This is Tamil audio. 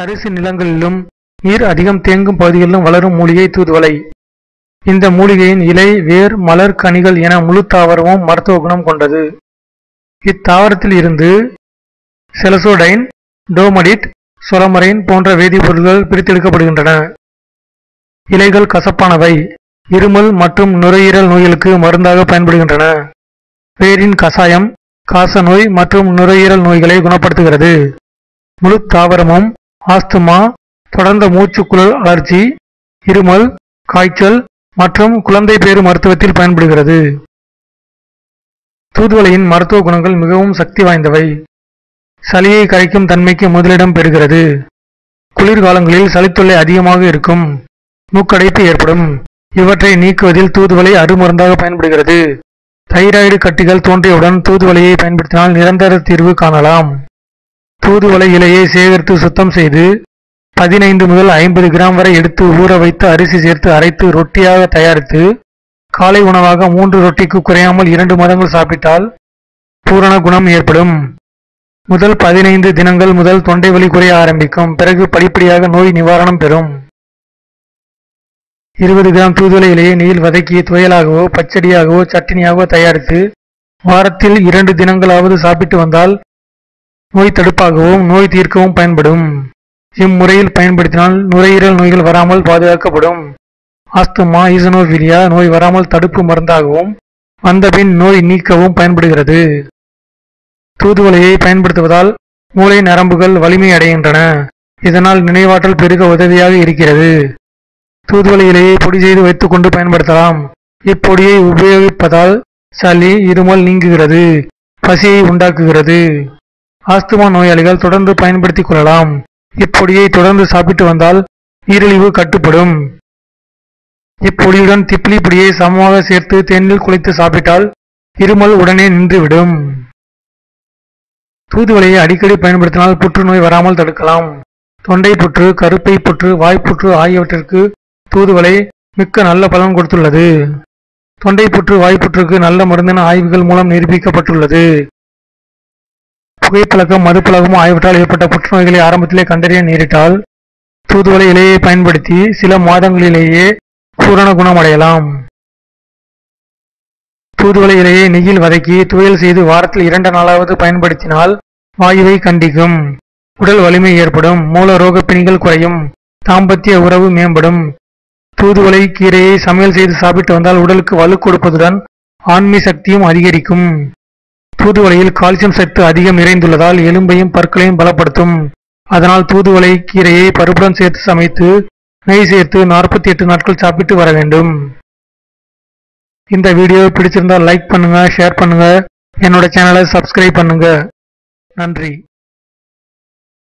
தரிசு நிலங்களிலும் நீர் அதிகம் தேங்கும் பகுதிகளிலும் வளரும் மூலிகை தூதுவளை. இந்த மூலிகையின் இலை வேர் மலர் கனிகள் என முழு தாவரமும் மருத்துவ குணம் கொண்டது. இத்தாவரத்தில் இருந்து செலசோடைன் டோமடிட் சுரமரைன் போன்ற வேதிப்பொருட்கள் பிரித்தெடுக்கப்படுகின்றன. இலைகள் கசப்பானவை. இருமல் மற்றும் நுரையீரல் நோய்களுக்கு மருந்தாக பயன்படுகின்றன. வேரின் கசாயம் காசநோய் மற்றும் நுரையீரல் நோய்களை குணப்படுத்துகிறது. முழு தாவரமும் ஆஸ்துமா தொடர்ந்த மூச்சுக்குழல் அலர்ஜி இருமல் காய்ச்சல் மற்றும் குழந்தை பேறு மருத்துவத்தில் பயன்படுகிறது. தூதுவளையின் மருத்துவ குணங்கள் மிகவும் சக்தி வாய்ந்தவை. சளியை கரைக்கும் தன்மைக்கு முதலிடம் பெறுகிறது. குளிர்காலங்களில் சளித்தொல்லை அதிகமாக இருக்கும். மூக்கடைப்பு ஏற்படும். இவற்றை நீக்குவதில் தூதுவளை அருமருந்தாக பயன்படுகிறது. தைராய்டு கட்டிகள் தோன்றியவுடன் தூதுவளையை பயன்படுத்தினால் நிரந்தர தீர்வு காணலாம். தூதுவளை இலையை சேகரித்து சுத்தம் செய்து பதினைந்து முதல் ஐம்பது கிராம் வரை எடுத்து ஊற வைத்து அரிசி சேர்த்து அரைத்து ரொட்டியாக தயாரித்து காலை உணவாக மூன்று ரொட்டிக்கு குறையாமல் இரண்டு மாதங்கள் சாப்பிட்டால் பூரண குணம் ஏற்படும். முதல் பதினைந்து தினங்கள் முதல் தொண்டை வலி குறைய ஆரம்பிக்கும். பிறகு படிப்படியாக நோய் நிவாரணம் பெறும். இருபது கிராம் தூதுவளை இலையை நெய்யில் வதக்கி துவையலாகவோ பச்சடியாகவோ சட்டினியாகவோ தயாரித்து வாரத்தில் இரண்டு தினங்களாவது சாப்பிட்டு வந்தால் நோய் தடுப்பாகவும் நோய் தீர்க்கவும் பயன்படும். இம்முறையில் பயன்படுத்தினால் நுரையீரல் நோய்கள் வராமல் பாதுகாக்கப்படும். ஆஸ்துமா ஈசனோபிலியா நோய் வராமல் தடுப்பு மருந்தாகவும் வந்தபின் நோய் நீக்கவும் பயன்படுகிறது. தூதுவளையை பயன்படுத்துவதால் மூளை நரம்புகள் வலிமை அடைகின்றன. இதனால் நினைவாற்றல் பெருக உதவியாக இருக்கிறது. தூதுவளை இலையை பொடி செய்து வைத்துக்கொண்டு பயன்படுத்தலாம். இப்பொடியை உபயோகிப்பதால் சளி இருமல் நீங்குகிறது. பசியை உண்டாக்குகிறது. ஆஸ்துமா நோயாளிகள் தொடர்ந்து பயன்படுத்திக் கொள்ளலாம். இப்பொடியை தொடர்ந்து சாப்பிட்டு வந்தால் நீரிழிவு கட்டுப்படும். இப்பொடியுடன் திப்ளி பொடியை சமமாக சேர்த்து தேனில் குழைத்து சாப்பிட்டால் இருமல் உடனே நின்றுவிடும். தூதுவளையை அடிக்கடி பயன்படுத்தினால் புற்றுநோய் வராமல் தடுக்கலாம். தொண்டை புற்று கருப்பை புற்று வாய்ப்புற்று ஆகியவற்றிற்கு தூதுவளை மிக்க நல்ல பலன் கொடுத்துள்ளது. தொண்டை புற்று வாய்ப்புற்றுக்கு நல்ல மருந்தின ஆய்வுகள் மூலம் நிரூபிக்கப்பட்டுள்ளது. புகைப்பழக்கம் மதுப்பழக்கம் ஆகியவற்றால் ஏற்பட்ட புற்றுநோய்களை ஆரம்பத்திலே கண்டறிய நேரிட்டால் தூதுவளை இலையை பயன்படுத்தி சில மாதங்களிலேயே பூரண குணமடையலாம். தூதுவளை இலையை நெய்யில் வதக்கி துவையல் செய்து வாரத்தில் இரண்டு நாளாவது பயன்படுத்தினால் வாயுவை கண்டிக்கும். உடல் வலிமை ஏற்படும் மூலரோக பிணிகள் குறையும் தாம்பத்திய உறவு மேம்படும். தூதுவளை கீரையை சமையல் செய்து சாப்பிட்டு வந்தால் உடலுக்கு வலு கொடுப்பதுடன் ஆண்மை சக்தியும் அதிகரிக்கும். தூதுவளையில் கால்சியம் சத்து அதிகம் நிறைந்துள்ளதால் எலும்பையும் பற்களையும் பலப்படுத்தும். அதனால் தூதுவளை கீரையை பருப்புடன் சேர்த்து சமைத்து நெய் சேர்த்து நாற்பத்தி எட்டு நாட்கள் சாப்பிட்டு வர வேண்டும். இந்த வீடியோ பிடிச்சிருந்தால் லைக் பண்ணுங்க ஷேர் பண்ணுங்க. என்னோட சேனலை சப்ஸ்கிரைப் பண்ணுங்க. நன்றி.